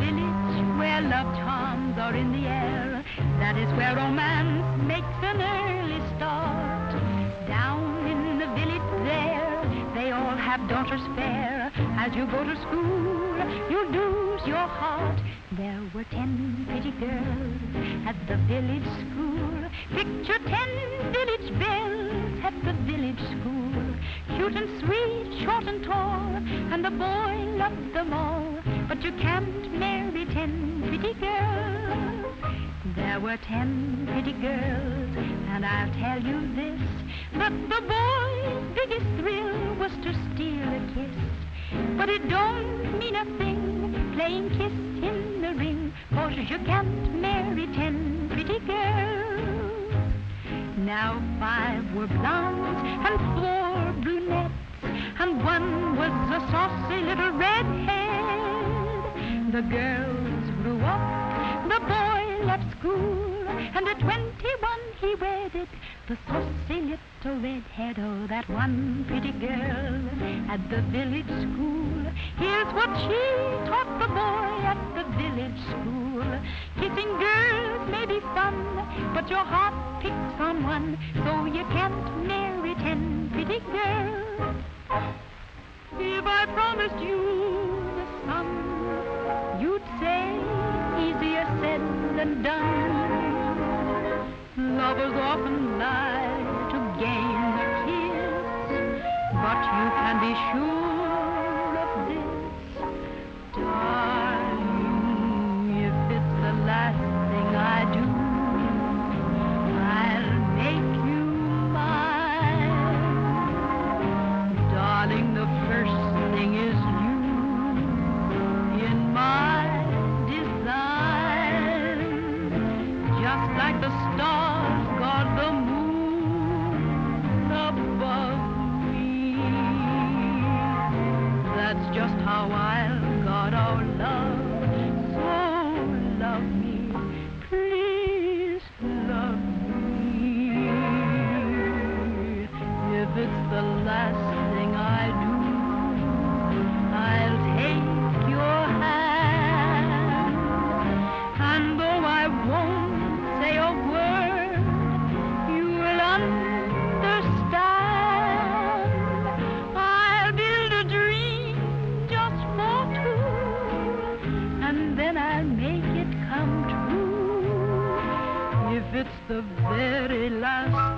village where love charms are in the air. That is where romance makes an early start. Down in the village there, they all have daughters fair. As you go to school, you lose your heart. There were ten pretty girls at the village school. Picture ten village belles at the village school. Cute and sweet, short and tall, and the boy loved them all. But you can't marry ten pretty girls. There were ten pretty girls, and I'll tell you this, that the boy's biggest thrill was to steal a kiss. But it don't mean a thing, playing kiss in the ring, cause you can't marry ten pretty girls. Now five were blondes and four brunettes, and one was a saucy little redhead. The girls grew up, the boy left school, and at twenty-one he wedded the saucy little redhead. Oh, that one pretty girl at the village school. Here's what she taught the boy at the village school. Kissing girls may be fun, but your heart picks on one, so you can't marry ten pretty girls. If I promised you the sun, you'd say easier said than done. Lovers often lie to gain a kiss, but you can be sure just how I'll guard our love. So love me, please love me. If it's the last thing I then I'll make it come true. If it's the very last